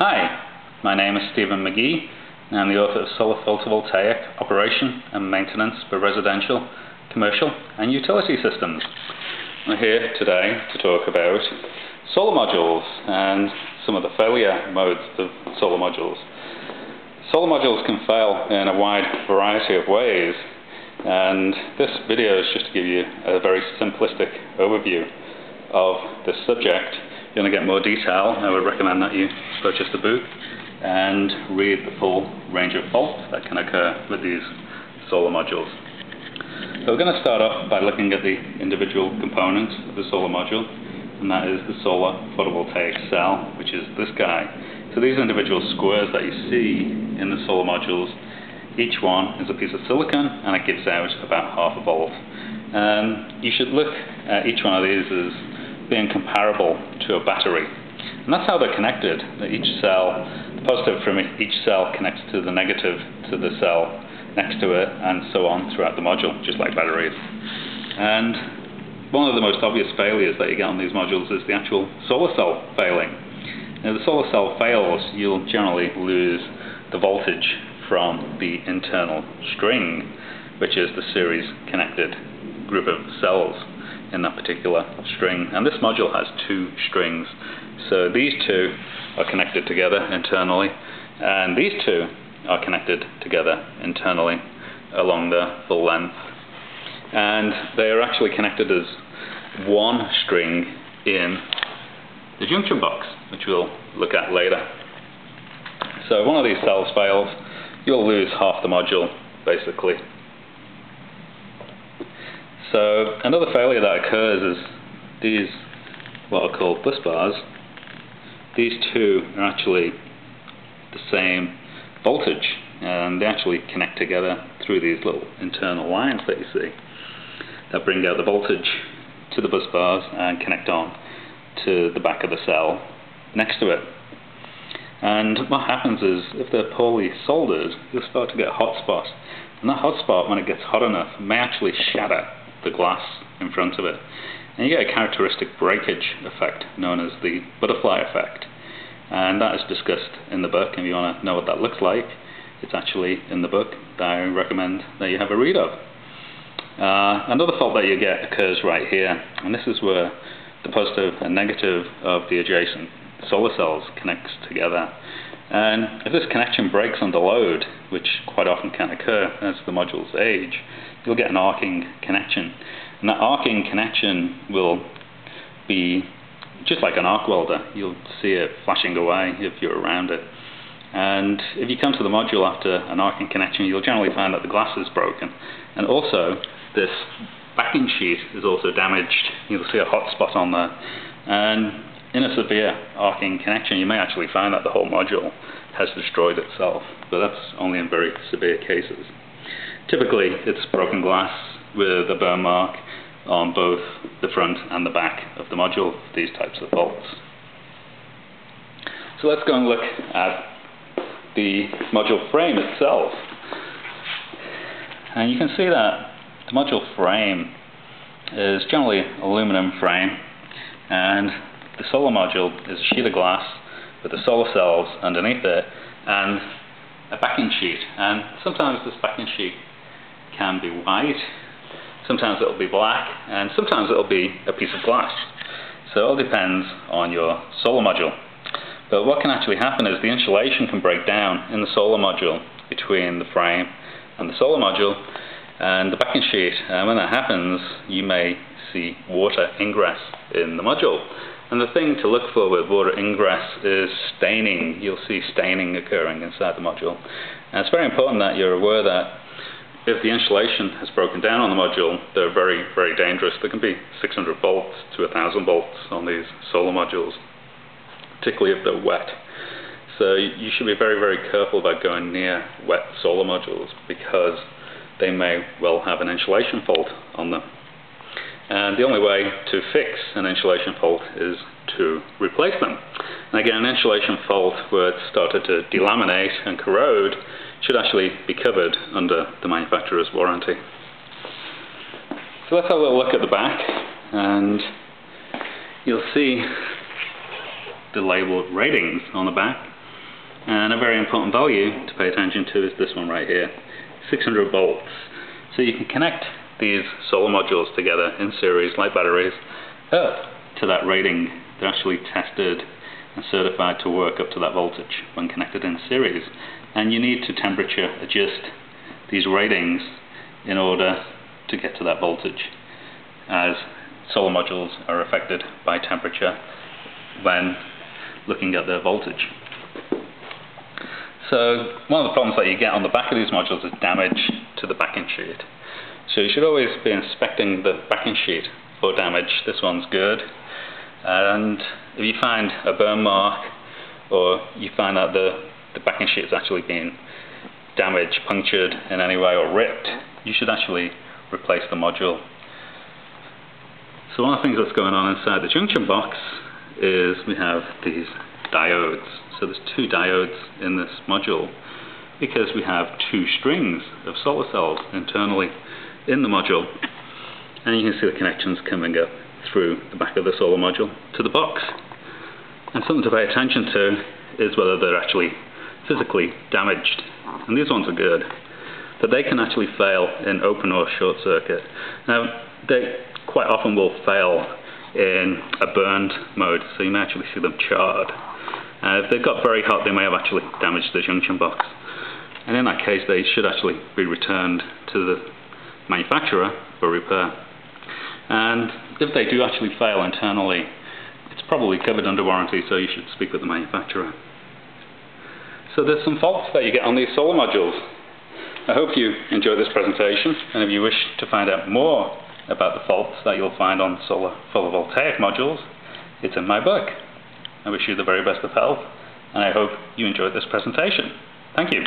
Hi, my name is Stephen McGee and I'm the author of Solar Photovoltaic Operation and Maintenance for Residential, Commercial and Utility Systems. I'm here today to talk about solar modules and some of the failure modes of solar modules. Solar modules can fail in a wide variety of ways and this video is just to give you a very simplistic overview of this subject if you want to get more detail, I would recommend that you purchase the book and read the full range of faults that can occur with these solar modules. So we're going to start off by looking at the individual components of the solar module, and that is the solar photovoltaic cell, which is this guy. So these individual squares that you see in the solar modules, each one is a piece of silicon and it gives out about half a volt. And you should look at each one of these as being comparable to a battery. And that's how they're connected. Each cell, the positive from each cell connects to the negative to the cell next to it, and so on throughout the module, just like batteries. And one of the most obvious failures that you get on these modules is the actual solar cell failing. Now, the solar cell fails, you'll generally lose the voltage from the internal string, which is the series connected group of cells in that particular string. And this module has two strings. So these two are connected together internally, and these two are connected together internally along the full length. And they are actually connected as one string in the junction box, which we'll look at later. So if one of these cells fails, you'll lose half the module, basically. So another failure that occurs is these, what are called bus bars, these two are actually the same voltage and they actually connect together through these little internal lines that you see that bring out the voltage to the bus bars and connect on to the back of the cell next to it. And what happens is, if they're poorly soldered, you'll start to get hot spots. And that hot spot, when it gets hot enough, may actually shatter the glass in front of it. And you get a characteristic breakage effect known as the butterfly effect. And that is discussed in the book. If you want to know what that looks like, it's actually in the book that I recommend that you have a read of. Uh, another fault that you get occurs right here, and this is where the positive and negative of the adjacent solar cells connects together. And if this connection breaks under load, which quite often can occur as the modules age, you'll get an arcing connection. And that arcing connection will be just like an arc welder. You'll see it flashing away if you're around it. And if you come to the module after an arcing connection, you'll generally find that the glass is broken. And also, this backing sheet is also damaged. You'll see a hot spot on there. And in a severe arcing connection, you may actually find that the whole module has destroyed itself. But that's only in very severe cases. Typically, it's broken glass with a burn mark on both the front and the back of the module for these types of faults. So let's go and look at the module frame itself. And you can see that the module frame is generally aluminum frame and the solar module is a sheet of glass with the solar cells underneath it and a backing sheet and sometimes this backing sheet can be white, sometimes it'll be black, and sometimes it'll be a piece of glass. So it all depends on your solar module. But what can actually happen is the insulation can break down in the solar module between the frame and the solar module and the backing sheet. And when that happens, you may see water ingress in the module. And the thing to look for with water ingress is staining. You'll see staining occurring inside the module. And it's very important that you're aware that if the insulation has broken down on the module, they're very, very dangerous. There can be 600 volts to 1000 volts on these solar modules, particularly if they're wet. So you should be very, very careful about going near wet solar modules because they may well have an insulation fault on them. And the only way to fix an insulation fault is to replace them. And again, an insulation fault where it's started to delaminate and corrode should actually be covered under the manufacturer's warranty. So let's have a little look at the back and you'll see the labeled ratings on the back And a very important value to pay attention to is this one right here, 600 volts. So you can connect these solar modules together in series like batteries up to that rating. They're actually tested and certified to work up to that voltage when connected in series. And you need to temperature adjust these ratings in order to get to that voltage as solar modules are affected by temperature when looking at their voltage. So one of the problems that you get on the back of these modules is damage to the backing sheet. So you should always be inspecting the backing sheet for damage. This one's good. And if you find a burn mark or you find that the, the backing sheet has actually been damaged, punctured in any way or ripped, you should actually replace the module. So one of the things that's going on inside the junction box is we have these diodes. So there's two diodes in this module because we have two strings of solar cells internally in the module and you can see the connections coming up through the back of the solar module to the box. And something to pay attention to is whether they're actually physically damaged. And these ones are good. But they can actually fail in open or short circuit. Now, they quite often will fail in a burned mode, so you may actually see them charred. Uh, if they've got very hot, they may have actually damaged the junction box. And in that case, they should actually be returned to the manufacturer for repair. And if they do actually fail internally, it's probably covered under warranty, so you should speak with the manufacturer. So there's some faults that you get on these solar modules. I hope you enjoyed this presentation, and if you wish to find out more about the faults that you'll find on solar photovoltaic modules, it's in my book. I wish you the very best of health, and I hope you enjoyed this presentation. Thank you.